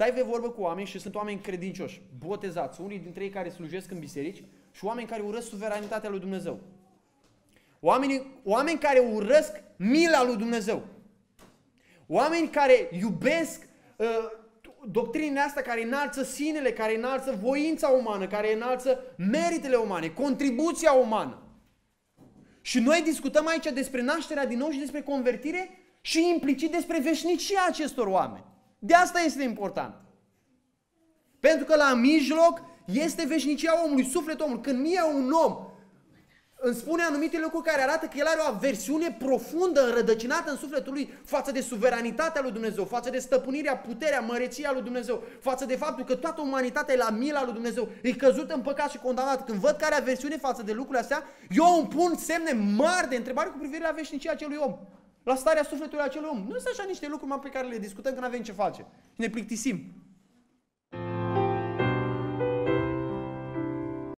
Stai de vorbă cu oameni și sunt oameni credincioși, botezați, unii dintre ei care slujesc în biserici și oameni care urăsc suveranitatea lui Dumnezeu. Oameni, oameni care urăsc mila lui Dumnezeu. Oameni care iubesc uh, doctrinile astea care înalță sinele, care înalță voința umană, care înalță meritele umane, contribuția umană. Și noi discutăm aici despre nașterea din nou și despre convertire și implicit despre veșnicia acestor oameni. De asta este important. Pentru că la mijloc este veșnicia omului, sufletul omului. Când mie un om îmi spune anumite lucruri care arată că el are o aversiune profundă, înrădăcinată în sufletul lui față de suveranitatea lui Dumnezeu, față de stăpânirea, puterea, măreția lui Dumnezeu, față de faptul că toată umanitatea e la mila lui Dumnezeu, e căzută în păcat și condamnat. Când văd că are aversiune față de lucrurile astea, eu îmi pun semne mari de întrebare cu privire la veșnicia acelui om, la starea sufletului acelui om. Nu sunt așa niște lucruri pe care le discutăm când avem ce face și ne plictisim.